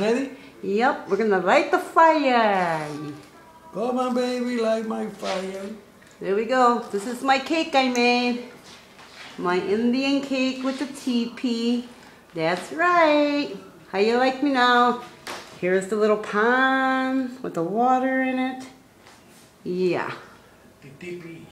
ready? Yep, we're gonna light the fire. Come on, baby, light my fire. There we go. This is my cake I made. My Indian cake with the teepee. That's right. How you like me now? Here's the little pond with the water in it. Yeah. The teepee.